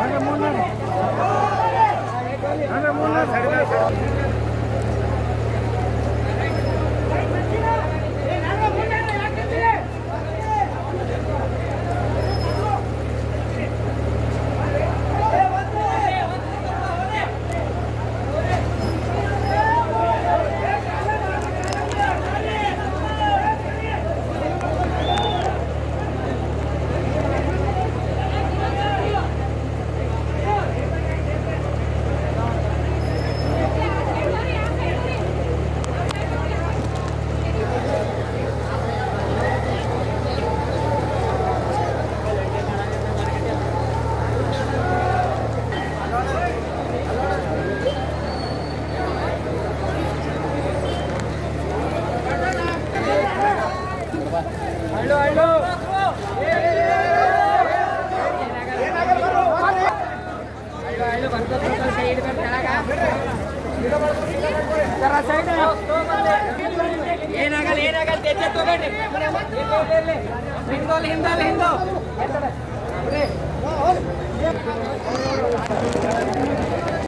Hadi bunlar. Hadi bunlar. ఏ నగలు ఏ నగలు తెచ్చేసుకోకండి. హిందోలు హిందోలు హిందో